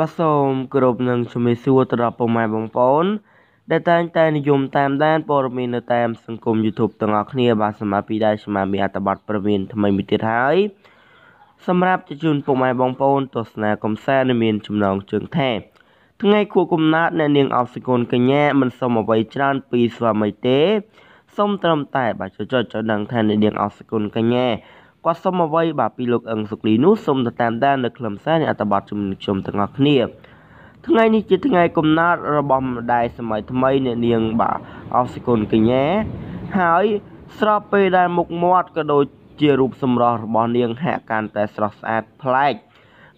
បាទសូមគោរពនឹងជំរាបសួរទៅដល់ពុកម៉ែបងប្អូន ដែលតែងតែនិយមតាមដានព័ត៌មាននៅតាមសង្គម YouTube ទាំងអស់គ្នាបាទសម្រាប់ពីដែលស្មាមានអត្ថបទព័ត៌មានថ្មីមួយទៀតហើយសម្រាប់ជជូនពុកម៉ែបងប្អូនទស្សនាកំសាន្តដែលមានចំណងជើងថាថ្ងៃខួបកំណើតអ្នកនាងអបសកូនកញ្ញាមិនសុំអ្វីច្រើនពីស្វាមីទេសុំត្រឹមតែបាទចុចចុចដឹងថាអ្នកនាងអបសកូនកញ្ញា គាត់សុំអ្វីបាទពីលោកអឹងសុកលីនោះសុំទៅតាមដាននៅខ្លឹមសារនៃអត្ថបទជំនុំខ្ញុំទាំងអស់គ្នាថ្ងៃនេះជាថ្ងៃកំណើតរបស់ម្ដាយសម័យថ្មីអ្នកនាងបាទអបសកូនកញ្ញាហើយស្របពេលដែលមុខមាត់ក៏ដូចជារូបសម្រស់របស់នាងហាក់កាន់តែស្រស់ស្អាតប្លែក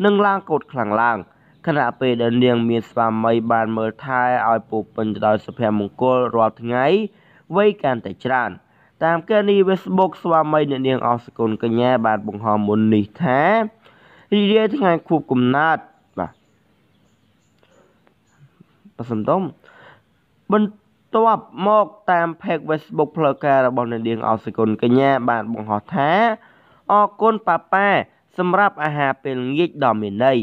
និងឡើងកោតខ្លាំងឡើងខណៈពេលដែលនាងមានស្វាមីបានមើលថែឲ្យពោពេញទៅដោយសុភមង្គលរាល់ថ្ងៃវ័យកាន់តែច្រើន តាមគណនី Facebook ស្វាមីអ្នកនាងអស់សគុណកញ្ញាបានបង្ហោះមុននេះថារីរាយថ្ងៃខួបកំណើតបាទប្រសំដុំបន្ទាប់មកតាម page Facebook ផ្លូវការរបស់អ្នកនាងអស់សគុណកញ្ញាបានបង្ហោះថាអរគុណប៉ាប៉ាសម្រាប់អាហារពេលល្ងាចដ៏មានន័យ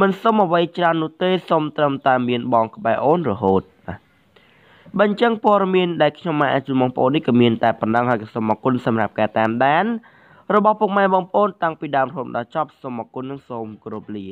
មិនសុំអ្វីច្រើននោះទេសុំត្រឹមតែមានបងក្បែរអូនរហូត បាទបញ្ចឹងព័ត៌មានដែលខ្ញុំមកជូនបងប្អូននេះក៏មានតែប៉ុណ្ណឹងហើយក៏សូមអរគុណសម្រាប់ការតាមដានរបស់ពុកម៉ែបងប្អូនតាំងពីដើមរហូតដល់ចប់សូមអរគុណនិងសូមគោរពលា